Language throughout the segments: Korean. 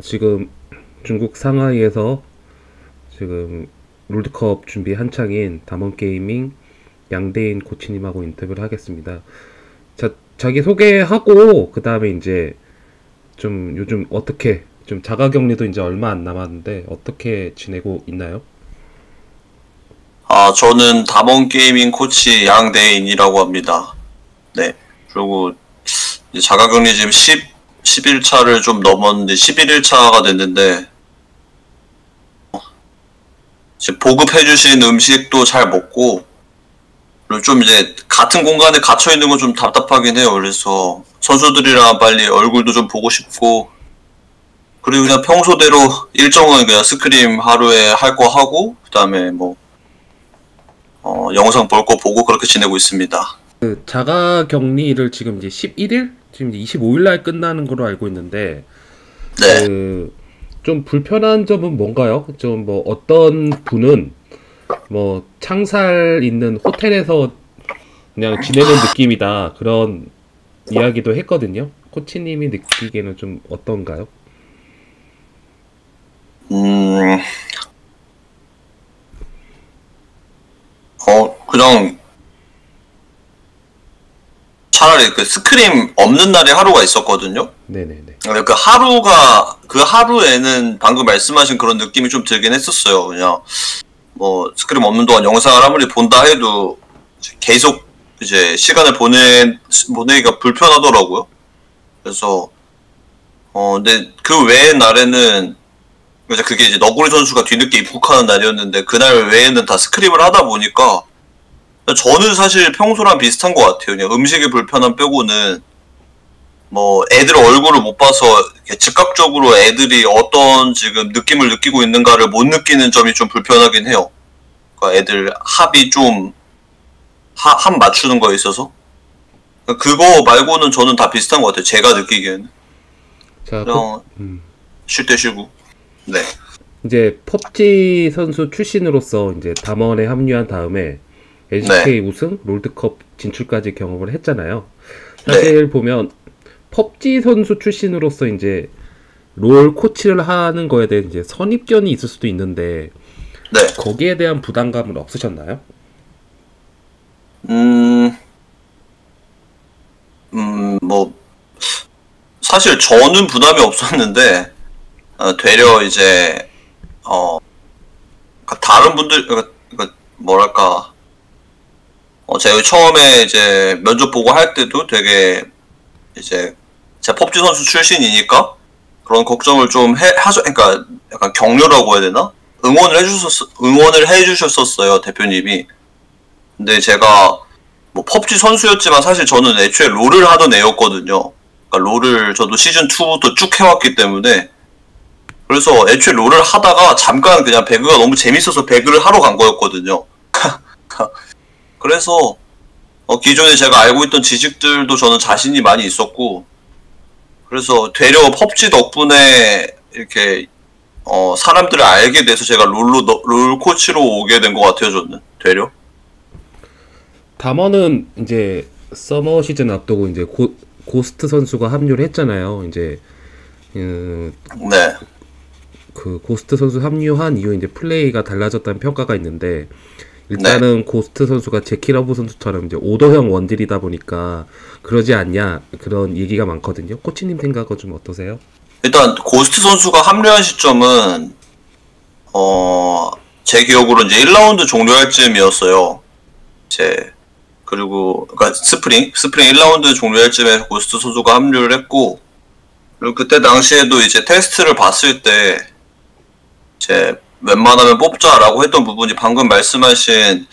지금 중국 상하이에서 지금 롤드컵 준비 한창인 담원 게이밍 양대인 코치님하고 인터뷰를 하겠습니다. 자, 자기 소개하고 그 다음에 이제 좀 요즘 어떻게 좀 자가 격리도 이제 얼마 안 남았는데 어떻게 지내고 있나요? 아, 저는 담원 게이밍 코치 양대인이라고 합니다. 네. 그리고 이제 자가 격리 지금 10, 11차를 좀 넘었는데 11일차가 됐는데 이제 보급해주신 음식도 잘 먹고 그리고 좀 이제 같은 공간에 갇혀 있는 건 좀 답답하긴 해요. 그래서 선수들이랑 빨리 얼굴도 좀 보고 싶고 그리고 그냥 평소대로 일정은 그냥 스크림 하루에 할 거 하고 그다음에 뭐 어, 영상 볼 거 보고 그렇게 지내고 있습니다. 그 자가 격리를 지금 이제 11일? 지금 이제 25일 날 끝나는 걸로 알고 있는데 네. 그 좀 불편한 점은 뭔가요? 좀 뭐 어떤 분은 뭐 창살 있는 호텔에서 그냥 지내는 느낌이다 그런 이야기도 했거든요. 코치님이 느끼기에는 좀 어떤가요? 음, 어, 그냥, 차라리 그 스크림 없는 날에 하루가 있었거든요? 네네네. 그 하루가, 그 하루에는 방금 말씀하신 그런 느낌이 좀 들긴 했었어요. 그냥, 뭐, 스크림 없는 동안 영상을 아무리 본다 해도 계속 이제 시간을 보내, 보내기가 불편하더라고요. 그래서, 어, 근데 그 외의 날에는 그래서 그게 이제 너구리 선수가 뒤늦게 입국하는 날이었는데 그날 외에는 다 스크립을 하다 보니까 저는 사실 평소랑 비슷한 것 같아요. 그냥 음식의 불편함 빼고는 뭐 애들 얼굴을 못 봐서 즉각적으로 애들이 어떤 지금 느낌을 느끼고 있는가를 못 느끼는 점이 좀 불편하긴 해요. 그러니까 애들 합이 좀 하, 합 맞추는 거에 있어서 그거 말고는 저는 다 비슷한 것 같아요. 제가 느끼기에는 자, 코- 그냥 음. 쉴때 쉬고 네. 이제 펍지 선수 출신으로서 이제 담원에 합류한 다음에 LCK 우승, 롤드컵 진출까지 경험을 했잖아요. 사실 보면 펍지 선수 출신으로서 이제 롤 코치를 하는 거에 대해 이제 선입견이 있을 수도 있는데 네. 거기에 대한 부담감은 없으셨나요? 음, 음, 뭐, 사실 저는 부담이 없었는데, 어, 되려 이제, 어, 그러니까 다른 분들, 그러니까 뭐랄까, 어, 제가 처음에 이제 면접 보고 할 때도 되게, 이제, 제가 펍지 선수 출신이니까, 그런 걱정을 좀 해, 하죠, 그러니까 약간 격려라고 해야 되나? 응원을 해주셨, 응원을 해주셨었어요, 대표님이. 근데 제가 뭐 펍지 선수였지만 사실 저는 애초에 롤을 하던 애였거든요. 그러니까 롤을 저도 시즌 2부터 쭉 해왔기 때문에 그래서 애초에 롤을 하다가 잠깐 그냥 배그가 너무 재밌어서 배그를 하러 간 거였거든요. 그래서 어, 기존에 제가 알고 있던 지식들도 저는 자신이 많이 있었고 그래서 되려 펍지 덕분에 이렇게 어, 사람들을 알게 돼서 제가 롤로 너- 롤 코치로 오게 된 것 같아요 저는 되려. 담원은 이제 서머 시즌 앞두고 이제 고, 고스트 선수가 합류를 했잖아요. 이제 음, 네. 그 고스트 선수 합류한 이후 이제 플레이가 달라졌다는 평가가 있는데 일단은 고스트 선수가 재키러브 선수처럼 이제 오더형 원딜이다 보니까 그러지 않냐 그런 얘기가 많거든요. 코치님 생각은 좀 어떠세요? 일단 고스트 선수가 합류한 시점은 어, 제 기억으로 이제 1라운드 종료할 쯤이었어요. 제 그리고 그러니까 스프링 스프링 1라운드 종료할 쯤에 고스트 선수가 합류를 했고 그리고 그때 당시에도 이제 테스트를 봤을 때 이제 웬만하면 뽑자라고 했던 부분이 방금 말씀하신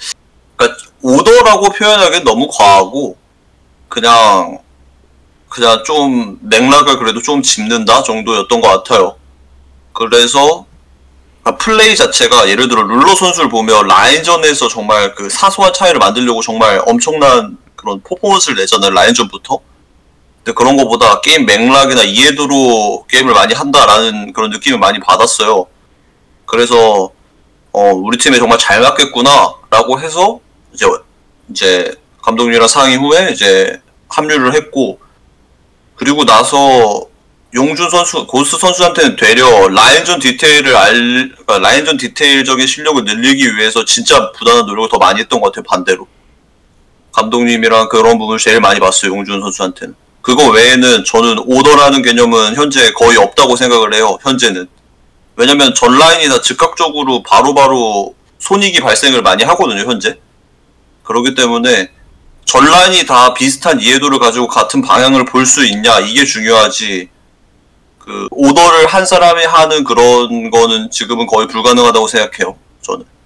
그러니까 오더라고 표현하기엔 너무 과하고 그냥 그냥 좀 맥락을 그래도 좀 짚는다 정도였던 것 같아요. 그래서 그러니까 플레이 자체가 예를 들어 룰러 선수를 보면 라인전에서 정말 그 사소한 차이를 만들려고 정말 엄청난 그런 퍼포먼스를 내잖아요 라인전부터. 근데 그런 거보다 게임 맥락이나 이해도로 게임을 많이 한다라는 그런 느낌을 많이 받았어요. 그래서 어, 우리 팀에 정말 잘 맞겠구나라고 해서 이제 이제 감독님이랑 상의 후에 이제 합류를 했고 그리고 나서 용준 선수, 고스 선수한테는 되려 라인전 디테일을 알, 그러니까 라인전 디테일적인 실력을 늘리기 위해서 진짜 부단한 노력을 더 많이 했던 것 같아요, 반대로. 감독님이랑 그런 부분을 제일 많이 봤어요, 용준 선수한테는. 그거 외에는 저는 오더라는 개념은 현재 거의 없다고 생각을 해요, 현재는. 왜냐면 전 라인이 다 즉각적으로 바로바로 손익이 발생을 많이 하거든요, 현재. 그렇기 때문에 전 라인이 다 비슷한 이해도를 가지고 같은 방향을 볼 수 있냐, 이게 중요하지. 그 오더를 한 사람이 하는 그런 거는 지금은 거의 불가능하다고 생각해요. 저는.